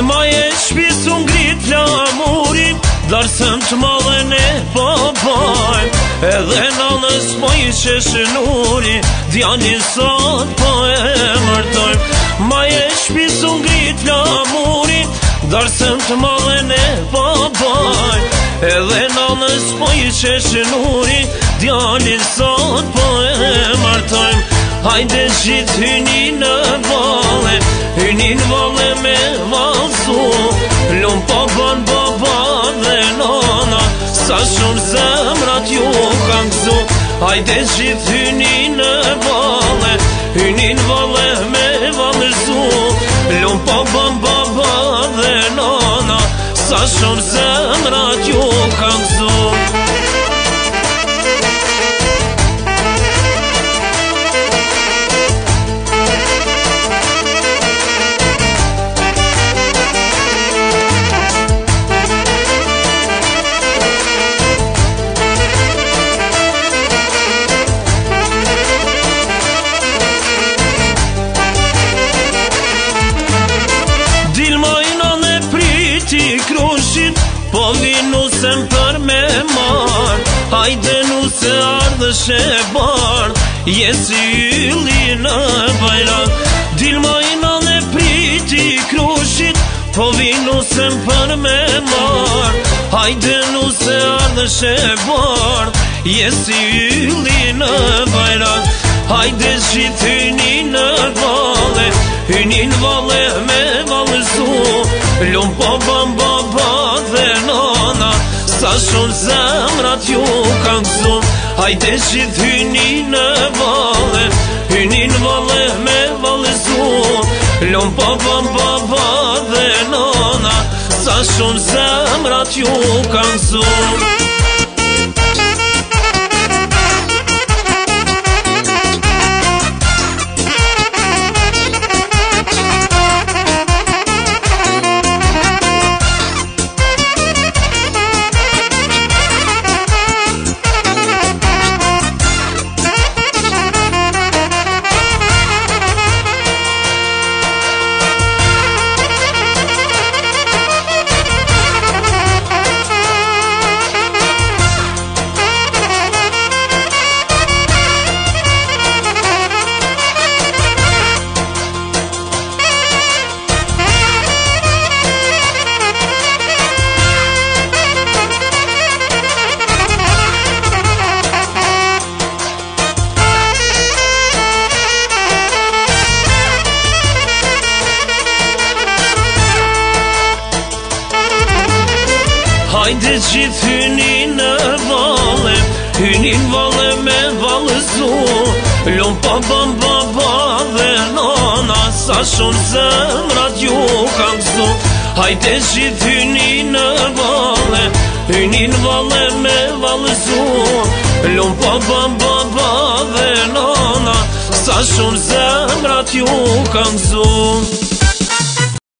Në maje shpisë unë gritë la të Dërë e që po Edhe në nësë po i qeshë në uri Djanë po e mërtojm Maje e unë gritë la murim Dërë sëmë që më po Edhe në nësë po i qeshë në uri Djanë po e mërtojm Hajde gjithë hyni në bojmë Nin vole me vazu Lom po bon baba dhe nona Sa shumë zemrat ju kam zu Hajde gjithë hyni në vole Hyni në me vazu Lom po bon dhe nona Sa shumë zemrat ju kam zu Halli nusëm për me marë Hajde nusë ardhë shë e Jesi yli në bajran Dilma i dhe priti krushit Po vi nusëm për me marë Hajde nusë ardhë shë e Jesi yli në bajran Hajde shqitë një në vale Hyni në vale me valëzu Lumpo bambam shumë zemrat ju kanë zonë Hajte shqith hyni në vale Hyni në vale me vale zonë Lom pa pa pa pa dhe nona Sa shumë zemrat ju Hajde gjithë hyni në vale Hyni në vale me vale zu Lom pa bam bam bam dhe nana Sa shumë zë në kam zu Hajde gjithë hyni në vale Hyni në vale me vale zu Lom pa ba ba ba dhe nana Sa shumë zemrat ju radio kam zu Hajde gjithë hyni në vale Hyni në vale me pa ba ba ba dhe nana Sa shumë